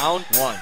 Round one.